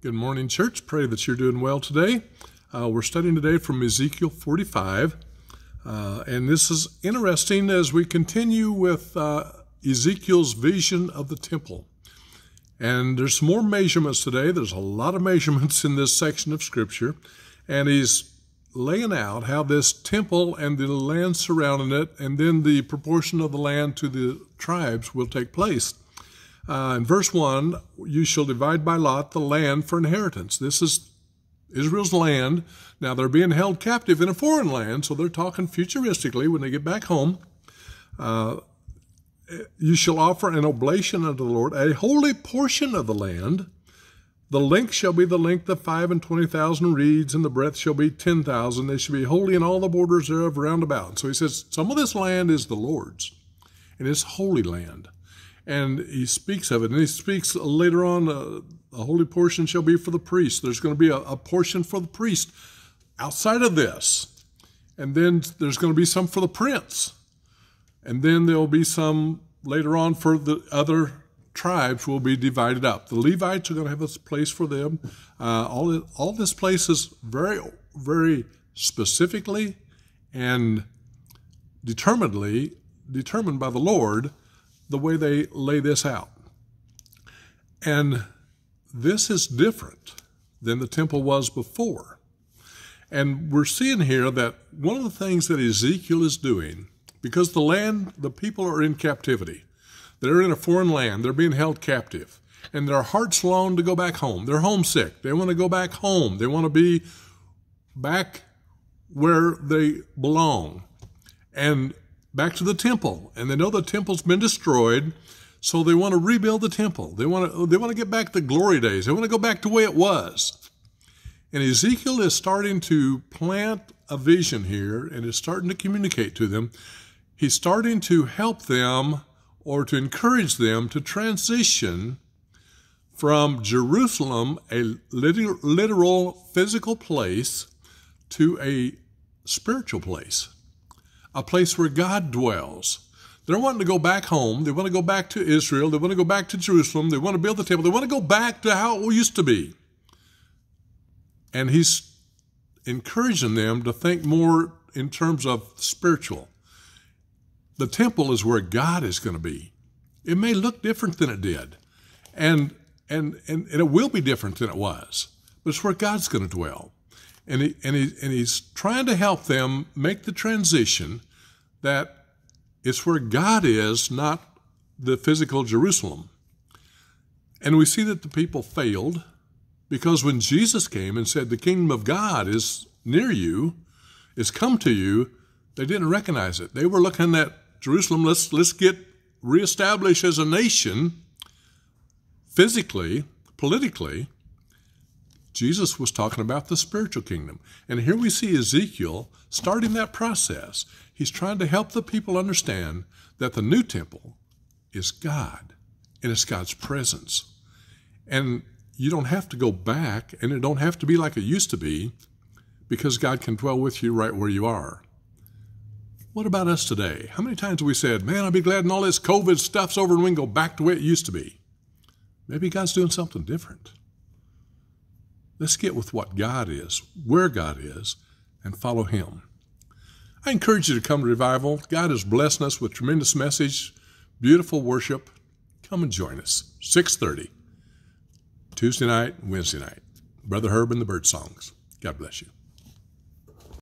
Good morning, church. Pray that you're doing well today. Uh, we're studying today from Ezekiel 45. Uh, and this is interesting as we continue with uh, Ezekiel's vision of the temple. And there's more measurements today. There's a lot of measurements in this section of Scripture. And he's laying out how this temple and the land surrounding it, and then the proportion of the land to the tribes will take place. Uh, in verse 1, you shall divide by lot the land for inheritance. This is Israel's land. Now they're being held captive in a foreign land, so they're talking futuristically when they get back home. Uh, you shall offer an oblation unto the Lord, a holy portion of the land. The length shall be the length of five and twenty thousand reeds, and the breadth shall be ten thousand. They shall be holy in all the borders thereof round about. So he says, some of this land is the Lord's, and it's holy land and he speaks of it. And he speaks later on, uh, a holy portion shall be for the priest. There's going to be a, a, portion for the priest outside of this. And then there's going to be some for the prince. And then there'll be some later on for the other tribes will be divided up. The Levites are going to have a place for them. Uh, all, all this place is very, very specifically and determinedly determined by the Lord the way they lay this out. And this is different than the temple was before. And we're seeing here that one of the things that Ezekiel is doing, because the land, the people are in captivity, they're in a foreign land, they're being held captive, and their hearts long to go back home. They're homesick. They want to go back home. They want to be back where they belong. And back to the temple, and they know the temple's been destroyed, so they want to rebuild the temple. They want to they want to get back the glory days. They want to go back to the way it was. And Ezekiel is starting to plant a vision here and is starting to communicate to them. He's starting to help them or to encourage them to transition from Jerusalem, a literal physical place, to a spiritual place a place where God dwells. They're wanting to go back home. They want to go back to Israel. They want to go back to Jerusalem. They want to build the temple. They want to go back to how it used to be. And he's encouraging them to think more in terms of spiritual. The temple is where God is going to be. It may look different than it did. And, and, and, and it will be different than it was. But it's where God's going to dwell. And, he, and, he, and he's trying to help them make the transition that it's where God is, not the physical Jerusalem. And we see that the people failed because when Jesus came and said, The kingdom of God is near you, is come to you, they didn't recognize it. They were looking at Jerusalem, let's, let's get reestablished as a nation physically, politically. Jesus was talking about the spiritual kingdom. And here we see Ezekiel starting that process. He's trying to help the people understand that the new temple is God and it's God's presence. And you don't have to go back and it don't have to be like it used to be because God can dwell with you right where you are. What about us today? How many times have we said, man, I'd be glad when all this COVID stuff's over and we can go back to where it used to be? Maybe God's doing something different. Let's get with what God is, where God is, and follow Him. I encourage you to come to revival. God has blessed us with tremendous message, beautiful worship. Come and join us. 6:30 Tuesday night, Wednesday night. Brother Herb and the Bird Songs. God bless you.